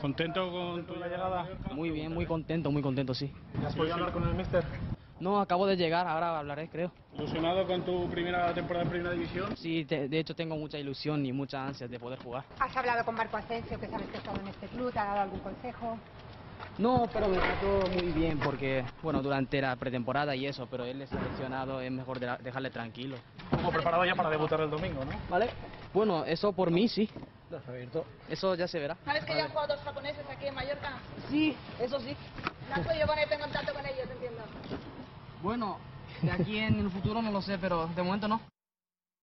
¿Contento con tu llegada? Muy bien, muy contento, muy contento, sí. ¿Has podido hablar con el mister? No, acabo de llegar, ahora hablaré, creo. ¿Ilusionado con tu primera temporada en Primera División? Sí, te- de hecho tengo mucha ilusión y mucha ansia de poder jugar. ¿Has hablado con Marco Asensio, que sabes que ha estado en este club? ¿Te ha dado algún consejo? No, pero me trató muy bien porque, bueno, durante la pretemporada y eso, pero él es seleccionado, es mejor de- dejarle tranquilo. Como preparado ya para debutar el domingo, ¿no? ¿Vale? Bueno, eso por mí sí. Eso ya se verá. ¿Sabes que ya han jugado dos japoneses aquí en Mallorca? Sí, eso sí. No has podido ponerte en contacto con ellos, entiendo. Bueno, de aquí en el futuro no lo sé, pero de momento no.